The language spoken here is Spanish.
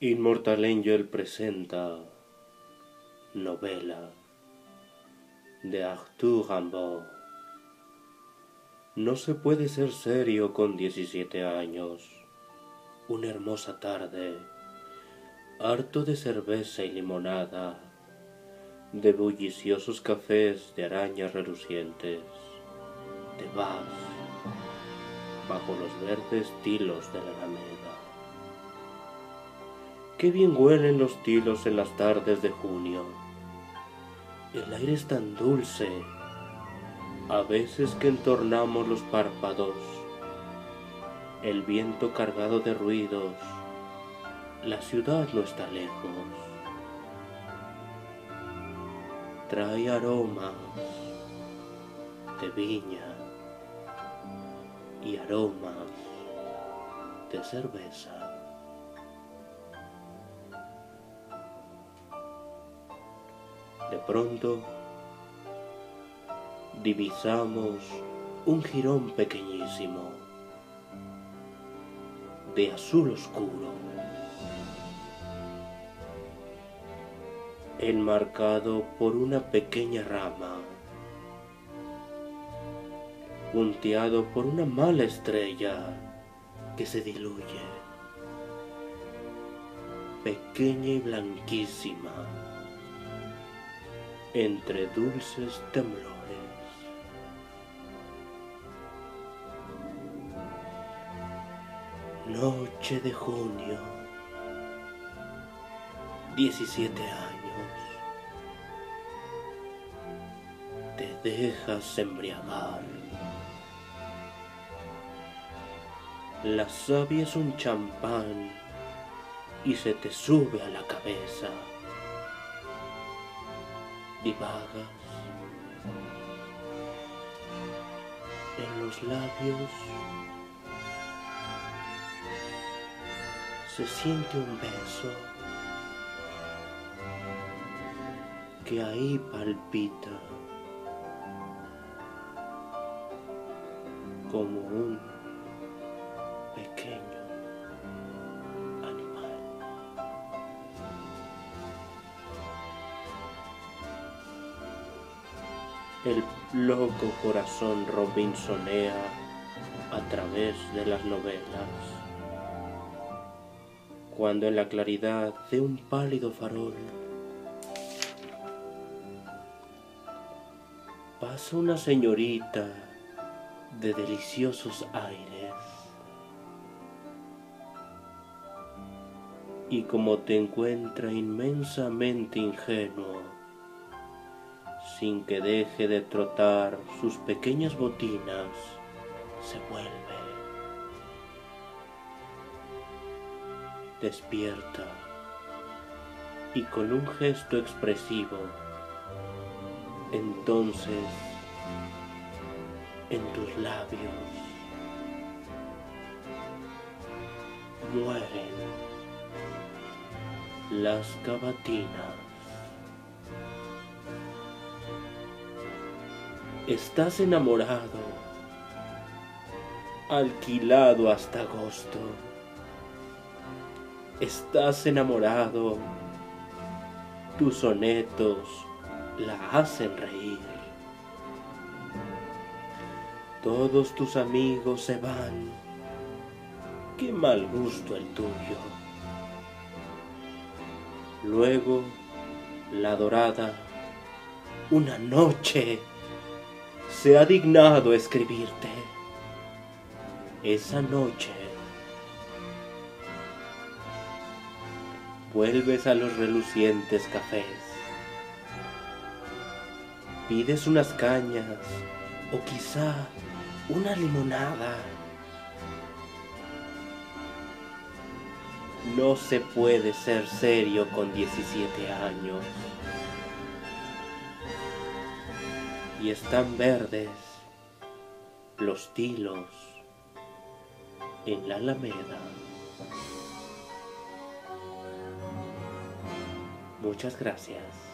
Immortal Angel presenta novela de Arthur Rimbaud. No se puede ser serio con 17 años. Una hermosa tarde, harto de cerveza y limonada, de bulliciosos cafés de arañas relucientes, te vas bajo los verdes tilos de la alameda. Qué bien huelen los tilos en las tardes de junio. El aire es tan dulce, a veces que entornamos los párpados. El viento cargado de ruidos, la ciudad no está lejos. Trae aromas de viña y aromas de cerveza. De pronto divisamos un jirón pequeñísimo de azul oscuro, enmarcado por una pequeña rama, punteado por una mala estrella que se diluye, pequeña y blanquísima entre dulces temblores. Noche de junio, 17 años, te dejas embriagar. La savia es un champán y se te sube a la cabeza divagas en los labios se siente un beso que ahí palpita como un el loco corazón robinsonea a través de las novelas. Cuando en la claridad de un pálido farol pasa una señorita de deliciosos aires y como te encuentra inmensamente ingenuo, sin que deje de trotar sus pequeñas botinas, se vuelve. Despierta y con un gesto expresivo, entonces en tus labios mueren las cavatinas. Estás enamorado, alquilado hasta agosto. Estás enamorado, tus sonetos la hacen reír. Todos tus amigos se van, qué mal gusto el tuyo. Luego, la dorada, una noche se ha dignado escribirte. Esa noche vuelves a los relucientes cafés. Pides unas cañas o quizá una limonada. No se puede ser serio con 17 años. Y están verdes los tilos en la alameda. Muchas gracias.